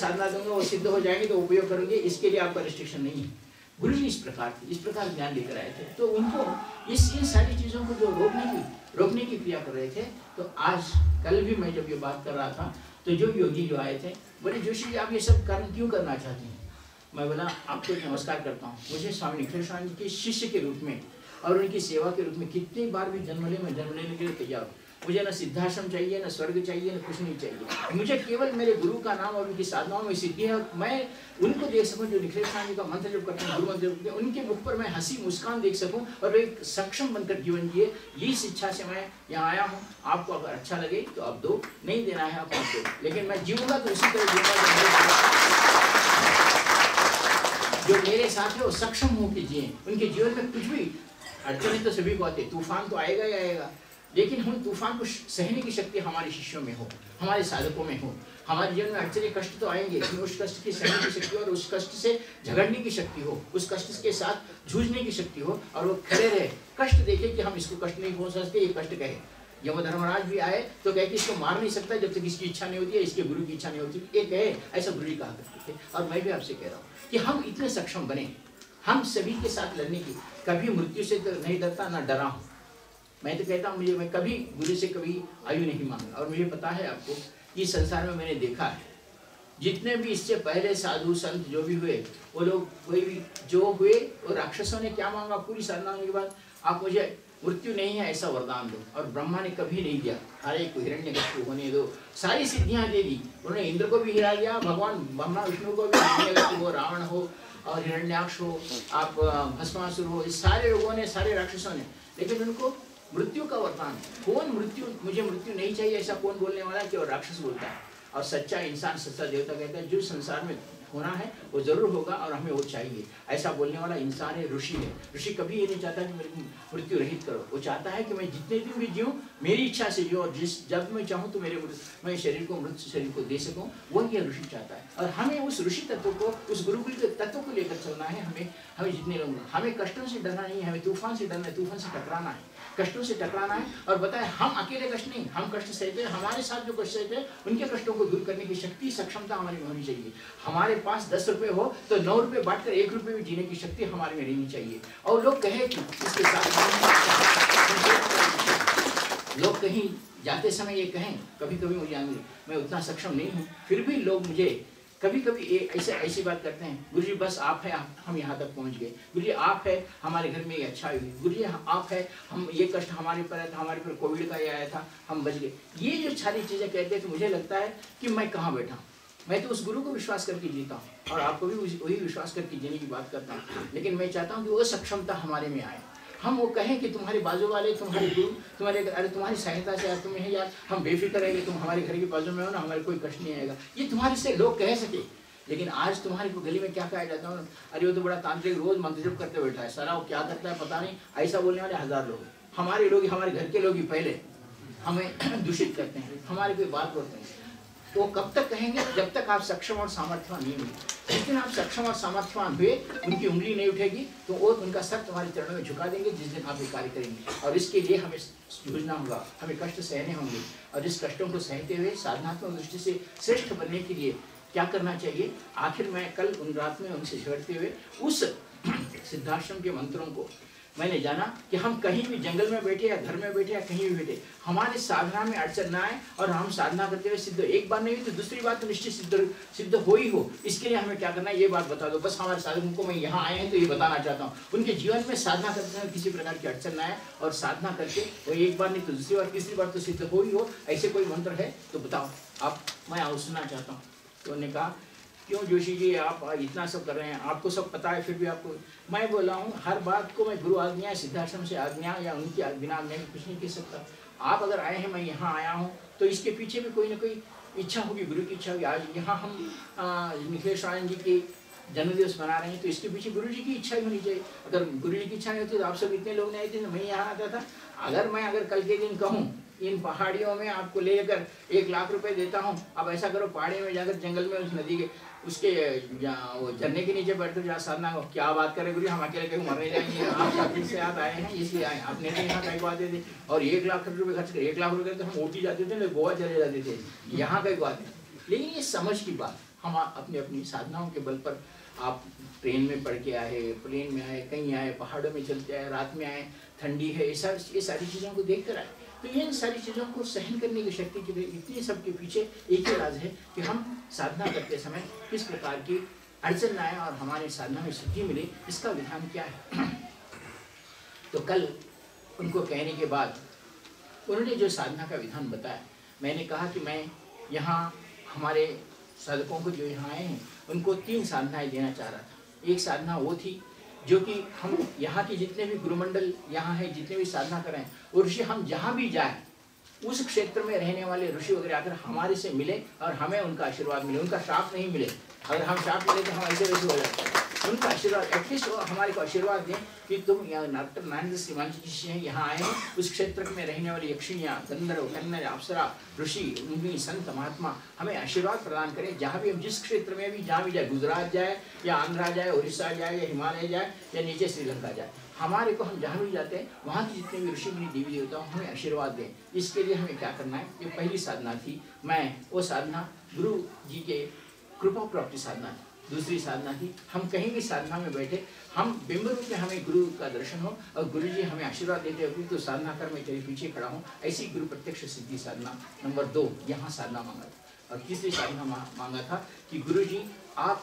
साधना दूँगा वो सिद्ध हो जाएँगे तो उपयोग करेंगे, इसके लिए आपका रिस्ट्रिक्शन नहीं है। गुरु जी इस प्रकार इस प्रकार ज्ञान लेकर आए थे। तो उनको इस, इन सारी चीज़ों को जो रोकने की रोकने की क्रिया कर रहे थे तो आज, कल भी मैं जब ये बात कर रहा था तो जो योगी जो आए थे, बोले, जोशी जी, आप ये सब कारण क्यों करना चाहते हैं? मैं बोला, आपको नमस्कार करता हूँ। मुझे स्वामी निखिल स्वामी के शिष्य के रूप में और उनकी सेवा के रूप में कितनी बार भी जन्म ले, मैं जन्म लेने के लिए तैयार हूँ। मुझे न सिद्धाश्रम चाहिए, न स्वर्ग चाहिए, न कुछ नहीं चाहिए। मुझे केवल मेरे गुरु का नाम और उनकी साधनाओं में सिद्धि है मैं उनको देख सकूँ, जो निखिल स्वामी का मंत्र जब करते हैं, गुरु मंत्र जप उनके मुख पर मैं हँसी मुस्कान देख सकूँ और एक सक्षम बनकर जीवन जिए। इस इच्छा से मैं यहाँ आया हूँ। आपको अगर अच्छा लगे तो आप दो, नहीं देना है आप दो। लेकिन मैं जीऊँगा तो इसी तरह जो मेरे साथ है, वो सक्षम हो के जिए। उनके जीवन में कुछ भी अड़चने तो सभी को आते तूफ़ान तो आएगा ही आएगा। लेकिन हम तूफ़ान को सहने की शक्ति हमारे शिष्यों में हो, हमारे साधकों में हो। हमारे जीवन में अड़चने, कष्ट तो आएँगे, लेकिन उस कष्ट की सहने की शक्ति और उस कष्ट से झगड़ने की शक्ति हो, उस कष्ट के साथ जूझने की शक्ति हो और वो खड़े रहे। कष्ट देखे कि हम इसको कष्ट नहीं पहुँच सकते, ये कष्ट कहे। यम धर्मराज भी आए तो कहे कि इसको मार नहीं सकता जब तक इसकी इच्छा नहीं होती है, इसके गुरु की इच्छा नहीं होती। ये कहे, ऐसा गुरु कहा करते थे। और मैं भी आपसे कह रहा हूँ कि हम इतने सक्षम बने, हम सभी के साथ लड़ने की, कभी मृत्यु से तो नहीं डरता, ना डरा हूँ। मैं तो कहता हूँ, मुझे, मैं कभी गुरु से कभी आयु नहीं मांगा और मुझे पता है आपको कि संसार में मैंने देखा है, जितने भी इससे पहले साधु संत जो भी हुए, वो लोग, कोई भी जो हुए, वो राक्षसों ने क्या मांगा? पूरी साधना होने के बाद आप मुझे, मृत्यु नहीं है ऐसा वरदान दो। और ब्रह्मा ने कभी नहीं दिया। हरे को हिरण्य होने दो। सारी सिद्धियाँ दे दी। उन्होंने इंद्र को भी हिरा दिया, भगवान ब्रह्मा, विष्णु को भी, हिरण्य हो, रावण हो, और हिरण्याक्ष हो, आप, भस्मासुर हो, इस सारे लोगों ने, सारे राक्षसों ने। लेकिन उनको मृत्यु का वरदान। कौन मृत्यु, मुझे मृत्यु नहीं चाहिए ऐसा कौन बोलने वाला है कि वो राक्षस बोलता है। और सच्चा इंसान, सच्चा देवता कहता है, जो संसार में होना है, वो ज़रूर होगा और हमें वो चाहिए। ऐसा बोलने वाला इंसान है, ऋषि है। ऋषि कभी ये नहीं चाहता कि मेरी मृत्यु रहित करो। वो चाहता है कि मैं जितने दिन भी जीऊँ, मेरी इच्छा से जीऊँ, और जिस, जब मैं चाहूँ तो मेरे मैं शरीर को, मृत शरीर को दे सकूँ। वही ये ऋषि चाहता है। और हमें उस ऋषि तत्व को, उस गुरुकुल के तत्व को लेकर चलना है हमें हमें जितने लोग, हमें कष्टों से डरना नहीं है, हमें तूफ़ान से डरना है, तूफ़ान से टकराना है। कष्टों से टकराना है और बताए, हम अकेले कष्ट नहीं, हम कष्ट सहते हमारे साथ जो कष्ट सहते उनके कष्टों को दूर करने की शक्ति, सक्षमता हमारी होनी चाहिए। हमारे पास दस रुपए हो तो नौ रुपए बांटकर एक रुपए में जीने की शक्ति हमारे में रहनी चाहिए। और लोग कहे कि इसके साथ लोग कहीं जाते समय ये कहें कभी कभी मुझे मैं उतना सक्षम नहीं हूँ, फिर भी लोग मुझे कभी कभी ये ऐसे, ऐसी बात करते हैं गुरु जी बस आप है हम यहाँ तक पहुँच गए। गुरु जी आप है, हमारे घर में ये अच्छा हुई गुरु जी आप है, हम, ये कष्ट हमारे पर आया था हमारे पर कोविड का ये आया था, हम बच गए। ये जो सारी चीज़ें कहते हैं तो मुझे लगता है कि मैं कहाँ बैठा मैं तो उस गुरु को विश्वास करके जीता हूँ, और आपको भी वही विश्वास करके जीने की बात करता हूँ। लेकिन मैं चाहता हूँ कि वो सक्षमता हमारे में आए। हम वो कहें कि तुम्हारे बाजू वाले, तुम्हारे गुरु, तुम्हारे अरे तुम्हारी सहायता से यार तुम्हें यार हम बेफिक्र रहेंगे, तुम हमारे घर के बाजू में हो ना, हमारे कोई कष्ट नहीं आएगा। ये तुम्हारे से लोग कह सके, लेकिन आज तुम्हारे गली में क्या कहा जाता है? अरे वो तो बड़ा तांत्रिक रोज मंत्र करते बैठा है। सारा वो क्या करता है पता नहीं, ऐसा बोलने वाले हज़ार लोग हमारे लोग हमारे घर के लोग ही पहले हमें दूषित करते हैं, हमारे कोई बात करते हैं। तो कब तक कहेंगे? जब तक आप सक्षम और सामर्थ्यवान नहीं हुए लेकिन आप सक्षम और सामर्थ्यवान हुए, उनकी उंगली नहीं उठेगी तो वो उनका सर तुम्हारे चरणों में झुका देंगे, जिस दिन आप ये कार्य करेंगे। और इसके लिए हमें जूझना होगा, हमें कष्ट सहने होंगे। और इस कष्टों को सहते हुए, साधनात्मक दृष्टि से श्रेष्ठ बनने के लिए क्या करना चाहिए? आखिर मैं कल उन रात में उनसे झगड़ते हुए उस सिद्धाश्रम के मंत्रों को मैंने जाना कि हम कहीं भी जंगल में बैठे या घर में बैठे या कहीं भी बैठे, हमारे साधना में अड़चन ना आए और हम साधना करते हुए सिद्ध एक बार नहीं तो दूसरी बात तो निश्चित सिद्ध सिद्ध हो ही हो। इसके लिए हमें क्या करना है? ये बात बता दो। बस हमारे साधकों को मैं यहाँ आए हैं तो ये बताना चाहता हूँ। उनके जीवन में साधना करते समय किसी प्रकार की अड़चन ना आए और साधना करके वो एक बार नहीं तो दूसरी बार, तीसरी बार तो सिद्ध हो ही हो। ऐसे कोई मंत्र है तो बताओ। आप, मैं सुनना चाहता हूँ। तो उन्होंने कहा क्यों जोशी जी, आप इतना सब कर रहे हैं? आपको सब पता है, फिर भी आपको मैं बोला हूँ, हर बात को मैं गुरु आज्ञा सिद्धाश्रम से आज्ञा या उनकी बिना आज्ञा कुछ नहीं कह सकता। आप अगर आए हैं, मैं यहाँ आया हूँ तो इसके पीछे भी कोई ना कोई इच्छा होगी, गुरु की इच्छा होगी। आज यहाँ हम निखिलेश नारायण जी की जन्मदिवस मना रहे हैं तो इसके पीछे गुरु जी की इच्छा ही होनी चाहिए। अगर गुरु जी की इच्छा नहीं होती तो आप सब इतने लोग नहीं आए थे तो मैं यहाँ आता था। अगर मैं अगर कल के दिन कहूँ, इन पहाड़ियों में आपको लेकर एक लाख रुपए देता हूँ अब ऐसा करो पहाड़ी में जाकर जंगल में उस नदी के उसके वो झरने के नीचे बैठते जहाँ साधना को, क्या बात करें गुरु, हम अकेले कहीं मरने जाएँगे, आप शादी से आप आए हैं, इसलिए आए आपने तो यहाँ कहीं आते थे और एक लाख रुपए खर्च कर, एक लाख रुपए तो हम ओटी जाते थे गोवा चले जाते थे, यहाँ कहीं आते लेकिन ये समझ की बात, हम अपनी अपनी साधनाओं के बल पर, आप ट्रेन में पढ़ के आए, प्लेन में आए, कहीं आए, पहाड़ों में चलते आए, रात में आए, ठंडी है, ये सारी ये सारी चीज़ों को देख कर आए। तो इन सारी चीज़ों को सहन करने की शक्ति के इतनी सबके पीछे एक ही राज है कि हम साधना करते समय किस प्रकार की अड़चन आए और हमारे साधना में सिद्धि मिले, इसका विधान क्या है? तो कल उनको कहने के बाद उन्होंने जो साधना का विधान बताया, मैंने कहा कि मैं यहाँ हमारे साधकों को जो यहाँ आए हैं, उनको तीन साधनाएँ देना चाह रहा था। एक साधना वो थी जो कि हम यहाँ के जितने भी गुरुमंडल यहाँ है, जितने भी साधना करें और ऋषि हम जहाँ भी जाए, उस क्षेत्र में रहने वाले ऋषि वगैरह आकर हमारे से मिले और हमें उनका आशीर्वाद मिले, उनका श्राप नहीं मिले। अगर हम श्राप मिले तो हम ऐसे वैसे हो जाते हैं। उनका आशीर्वाद, एटलीस्ट वो हमारे को आशीर्वाद दें कि तुम यहाँ डॉक्टर नारायण श्रीमान जी हैं यहाँ आए, उस क्षेत्र में रहने वाली यक्षिणियाँ गंधर्व कन्नर अप्सरा ऋषि, मुनि, संत, महात्मा हमें आशीर्वाद प्रदान करें। जहाँ भी हम जिस क्षेत्र में भी, जहाँ भी जाए गुजरात जाए या आंध्रा जाए, उड़ीसा जाए या हिमालय जाए या नीचे श्रीलंका जाए, हमारे को हम जहाँ भी जाते हैं, वहाँ की जितने भी ऋषि, मुनि, देवी देवता हमें आशीर्वाद दें। इसके लिए हमें क्या करना है? ये पहली साधना थी, मैं वो साधना गुरु जी के कृपा प्राप्ति साधना थी। दूसरी साधना थी हम कहीं भी साधना में बैठे, हम बिंब रूप में हमें गुरु का दर्शन हो और गुरु जी हमें आशीर्वाद देते हुए तो साधना कर मैं तेरे पीछे खड़ा हूँ, ऐसी गुरु प्रत्यक्ष सिद्धि साधना नंबर दो, यहाँ साधना मांगा था। और तीसरी साधना मांगा था कि गुरु जी आप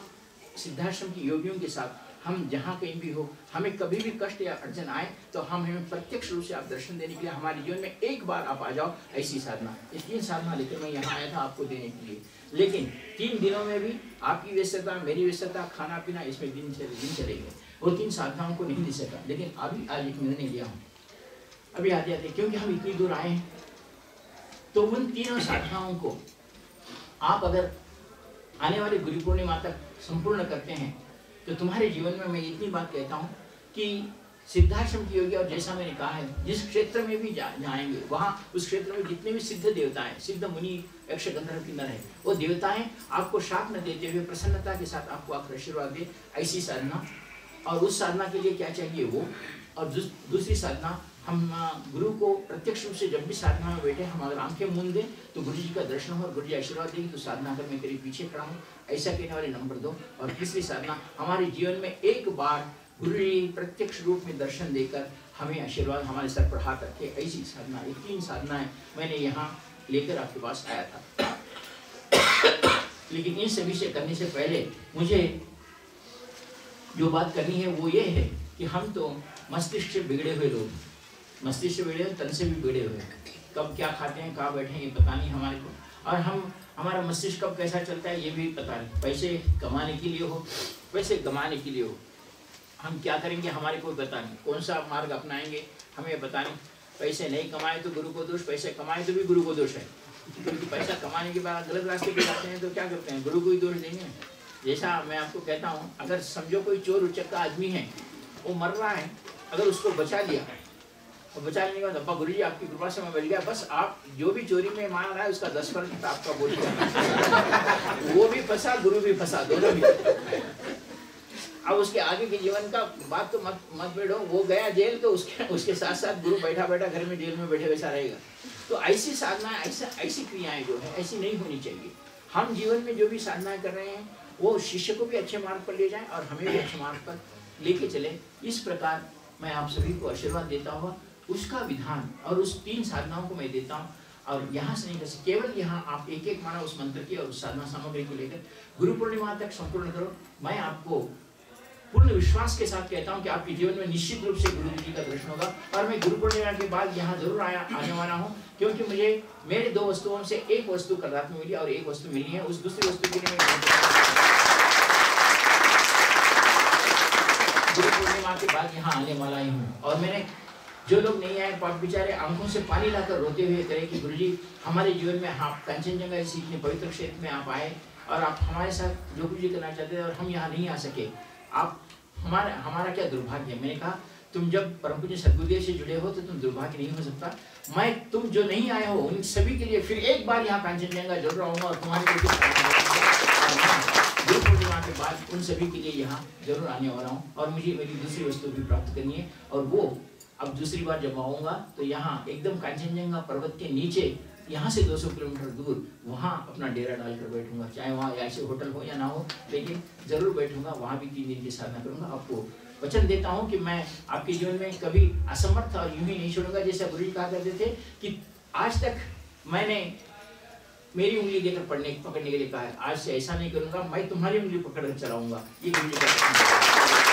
सिद्धाश्रम की योगियों के साथ हम जहाँ कहीं भी हो, हमें कभी भी कष्ट या अड़चन आए तो हम हमें प्रत्यक्ष रूप से आप दर्शन देने के लिए हमारे जीवन में एक बार आप आ जाओ, ऐसी साधना। इस तीन साधना लेकर मैं यहाँ आया था आपको देने के लिए। लेकिन तीन दिनों में भी आपकी व्यस्तता, मेरी व्यस्तता खाना पीना इसमें दिन चले दिन चले गए। वो तीन साधनाओं को नहीं दे सका। लेकिन अभी आज एक निर्णय लिया हूँ। अभी आते आते क्योंकि हम इतनी दूर आए हैं तो उन तीनों साधनाओं को आप अगर आने वाले गुरु पूर्णिमा तक संपूर्ण करते हैं तो तुम्हारे जीवन में मैं इतनी बात कहता हूँ कि सिद्धाश्रम की योगी और जैसा मैंने कहा है जिस क्षेत्र में भी जा, जाएँगे वहाँ उस क्षेत्र में जितने भी सिद्ध देवता हैं सिद्ध मुनि यक्ष गंधर्व किन्नर है वो देवताएँ आपको शाप न देते हुए प्रसन्नता के साथ आपको आशीर्वाद दे ऐसी साधना। और उस साधना के लिए क्या चाहिए वो? और दूसरी साधना हम गुरु को प्रत्यक्ष रूप से जब भी साधना में बैठे हम अगर आँखें मूंद दें तो गुरु जी का दर्शन हो और गुरु जी आशीर्वाद देंगे तो साधना कर, मैं तेरे पीछे खड़ा हूँ। ऐसा कहने वाले नंबर दो। और तीसरी साधना, हमारे जीवन में एक बार गुरु जी प्रत्यक्ष रूप में दर्शन देकर हमें आशीर्वाद, हमारे सर पर हाथ रखे, ऐसी साधना, ये तीन साधनाएँ मैंने यहाँ लेकर आपके पास आया था। लेकिन इन सभी से करने से पहले मुझे जो बात करनी है वो ये है कि हम तो मस्तिष्क से बिगड़े हुए लोग मस्तिष्क से बिगड़े हुए तन से भी बिगड़े हुए कब क्या खाते हैं, कहाँ बैठे हैं, ये पता नहीं हमारे को। और हम, हमारा मस्तिष्क कब कैसा चलता है, ये भी पता नहीं। पैसे कमाने के लिए हो, पैसे कमाने के लिए हो, हम क्या करेंगे हमारे कोई पता नहीं। कौन सा मार्ग अपनाएँगे, हमें पता नहीं। पैसे नहीं कमाए तो गुरु को दोष, पैसे कमाए तो भी गुरु को दोष है। क्योंकि पैसा कमाने के बाद गलत रास्ते पे जाते हैं तो क्या करते हैं, गुरु को ही दोष देंगे। जैसा मैं आपको कहता हूँ, अगर समझो कोई चोर उचक का आदमी है, वो मर रहा है, अगर उसको बचा लिया और बचा के बाद गुरु जी, आपकी कृपा से मैं बच गया। बस आप जो भी चोरी में मार रहा है, उसका दस परसेंट आपका बोल वो भी फंसा, गुरु भी फंसा, दोनों भी। अब उसके आगे के जीवन का बात तो मत मत बैठो वो गया जेल तो उसके उसके साथ साथ गुरु बैठा बैठा, घर में जेल में बैठे वैसा रहेगा। तो ऐसी साधना, ऐसा, ऐसी क्रियाएँ जो है, ऐसी नहीं होनी चाहिए। हम जीवन में जो भी साधनाएँ कर रहे हैं, वो शिष्य को भी अच्छे मार्ग पर ले जाए और हमें भी अच्छे मार्ग पर लेके चले। इस प्रकार मैं आप सभी को आशीर्वाद देता हुआ उसका विधान और उस तीन साधनाओं को मैं देता हूँ। और यहाँ से नहीं कर केवल यहाँ आप एक एक माना उस मंत्र की और उस साधना सामग्री को लेकर गुरु पूर्णिमा तक संपूर्ण करो। मैं आपको पूर्ण विश्वास के साथ कहता हूँ कि आपके जीवन में निश्चित रूप से गुरु जी का दर्शन होगा। और मैं गुरु पूर्णिमा के बाद यहाँ ज़रूर आया, आने वाला हूँ, क्योंकि मुझे मेरे दो वस्तुओं से एक वस्तु कल रात में मिली और एक वस्तु मिली है, उस दूसरी वस्तु के लिए मैं गुरु पूर्णिमा के बाद यहाँ आने वाला ही हूँ। और मैंने जो लोग नहीं आए पाप बेचारे आँखों से पानी लाकर रोते हुए करें कि गुरु जी हमारे जीवन में आप कंचनजंगा सीखने पवित्र क्षेत्र में आप आए और आप हमारे साथ जो कुछ करना चाहते थे और हम यहाँ नहीं आ सके। आप, हमारा हमारा क्या दुर्भाग्य? मैंने कहा, तुम जब परम पूज्य सदगुरुदेव से जुड़े हो तो तुम दुर्भाग्य नहीं हो सकता। मैं, तुम जो नहीं आए हो, उन सभी के लिए फिर एक बार यहाँ कांचनजंगा ज़रूर आऊँगा और तुम्हारे के बाद उन सभी के लिए यहाँ ज़रूर आने वाला हूँ। और मुझे मेरी दूसरी वस्तु भी प्राप्त करनी है और वो अब दूसरी बार जब आऊँगा तो यहाँ एकदम कांचनजंगा पर्वत के नीचे, यहाँ से 200 किलोमीटर दूर, वहाँ अपना डेरा डालकर बैठूँगा, चाहे वहाँ ऐसे होटल हो या ना हो, लेकिन ज़रूर बैठूँगा, वहाँ भी तीन दिन की साधना करूँगा। आपको वचन देता हूँ कि मैं आपके जीवन में कभी असमर्थ और यूँ ही नहीं छोड़ूँगा, जैसे गुरु जी कहा करते थे कि आज तक मैंने मेरी उंगली देकर पढ़ने, पकड़ने के लिए कहा है। आज से ऐसा नहीं करूँगा, मैं तुम्हारी उंगली पकड़ कर चलाऊँगा। ये गुरु जी का